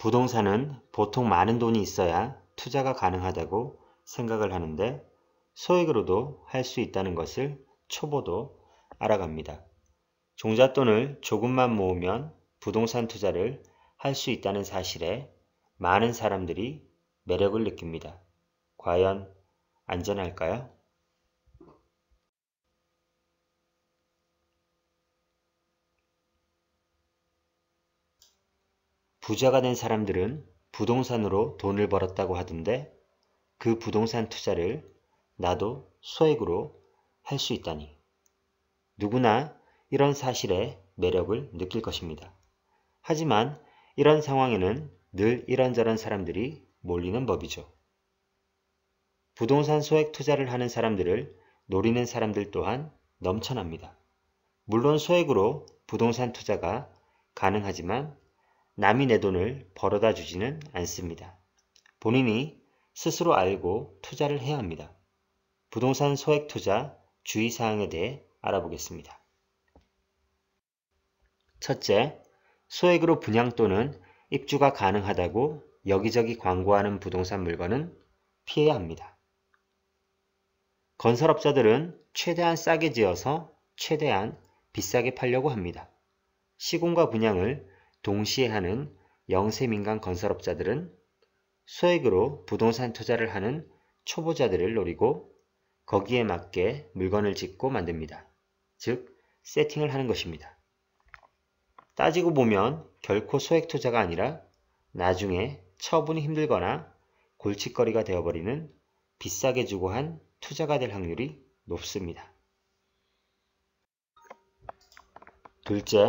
부동산은 보통 많은 돈이 있어야 투자가 가능하다고 생각을 하는데 소액으로도 할 수 있다는 것을 초보도 알아갑니다. 종잣돈을 조금만 모으면 부동산 투자를 할 수 있다는 사실에 많은 사람들이 매력을 느낍니다. 과연 안전할까요? 부자가 된 사람들은 부동산으로 돈을 벌었다고 하던데 그 부동산 투자를 나도 소액으로 할 수 있다니. 누구나 이런 사실에 매력을 느낄 것입니다. 하지만 이런 상황에는 늘 이런저런 사람들이 몰리는 법이죠. 부동산 소액 투자를 하는 사람들을 노리는 사람들 또한 넘쳐납니다. 물론 소액으로 부동산 투자가 가능하지만 남이 내 돈을 벌어다 주지는 않습니다. 본인이 스스로 알고 투자를 해야 합니다. 부동산 소액 투자 주의사항에 대해 알아보겠습니다. 첫째, 소액으로 분양 또는 입주가 가능하다고 여기저기 광고하는 부동산 물건은 피해야 합니다. 건설업자들은 최대한 싸게 지어서 최대한 비싸게 팔려고 합니다. 시공과 분양을 동시에 하는 영세 민간 건설업자들은 소액으로 부동산 투자를 하는 초보자들을 노리고 거기에 맞게 물건을 짓고 만듭니다. 즉, 세팅을 하는 것입니다. 따지고 보면 결코 소액 투자가 아니라 나중에 처분이 힘들거나 골칫거리가 되어버리는 비싸게 주고 한 투자가 될 확률이 높습니다. 둘째,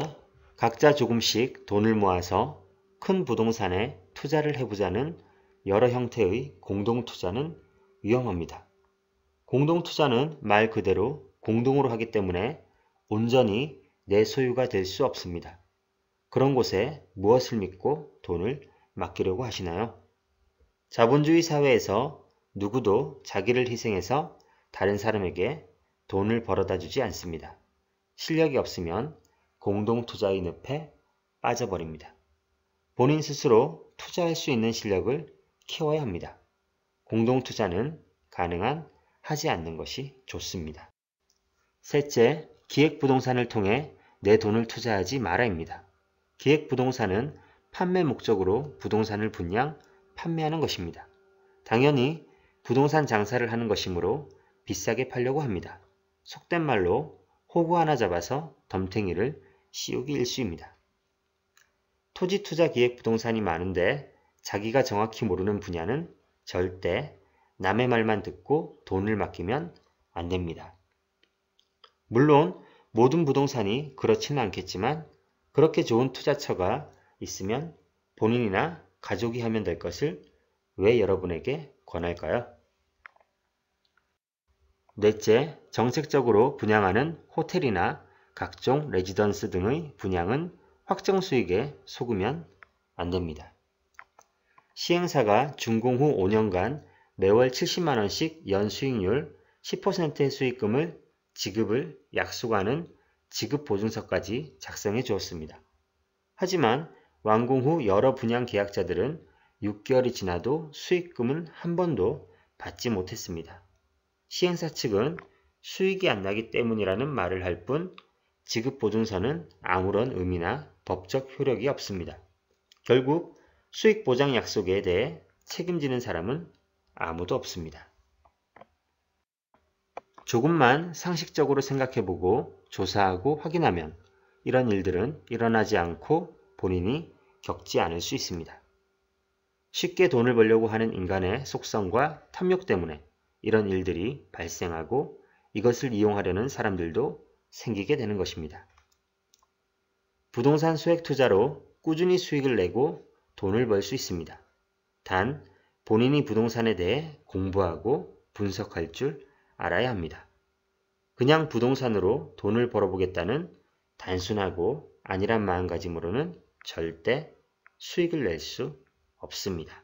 각자 조금씩 돈을 모아서 큰 부동산에 투자를 해보자는 여러 형태의 공동투자는 위험합니다. 공동투자는 말 그대로 공동으로 하기 때문에 온전히 내 소유가 될 수 없습니다. 그런 곳에 무엇을 믿고 돈을 맡기려고 하시나요? 자본주의 사회에서 누구도 자기를 희생해서 다른 사람에게 돈을 벌어다 주지 않습니다. 실력이 없으면 공동투자의 늪에 빠져버립니다. 본인 스스로 투자할 수 있는 실력을 키워야 합니다. 공동투자는 가능한 하지 않는 것이 좋습니다. 셋째, 기획부동산을 통해 내 돈을 투자하지 말아입니다. 기획부동산은 판매 목적으로 부동산을 분양, 판매하는 것입니다. 당연히 부동산 장사를 하는 것이므로 비싸게 팔려고 합니다. 속된 말로 호구 하나 잡아서 덤탱이를 씌우기 일수입니다. 토지 투자 기획 부동산이 많은데 자기가 정확히 모르는 분야는 절대 남의 말만 듣고 돈을 맡기면 안 됩니다. 물론 모든 부동산이 그렇지는 않겠지만 그렇게 좋은 투자처가 있으면 본인이나 가족이 하면 될 것을 왜 여러분에게 권할까요? 넷째, 정책적으로 분양하는 호텔이나 각종 레지던스 등의 분양은 확정 수익에 속으면 안 됩니다. 시행사가 준공 후 5년간 매월 70만원씩 연 수익률 10%의 수익금을 지급을 약속하는 지급보증서까지 작성해 주었습니다. 하지만 완공 후 여러 분양 계약자들은 6개월이 지나도 수익금은 한 번도 받지 못했습니다. 시행사 측은 수익이 안 나기 때문이라는 말을 할 뿐 지급보증서는 아무런 의미나 법적 효력이 없습니다. 결국 수익보장 약속에 대해 책임지는 사람은 아무도 없습니다. 조금만 상식적으로 생각해보고 조사하고 확인하면 이런 일들은 일어나지 않고 본인이 겪지 않을 수 있습니다. 쉽게 돈을 벌려고 하는 인간의 속성과 탐욕 때문에 이런 일들이 발생하고 이것을 이용하려는 사람들도 생기게 되는 것입니다. 부동산 수익 투자로 꾸준히 수익을 내고 돈을 벌 수 있습니다. 단 본인이 부동산에 대해 공부하고 분석할 줄 알아야 합니다. 그냥 부동산으로 돈을 벌어보겠다는 단순하고 아니란 마음가짐으로는 절대 수익을 낼 수 없습니다.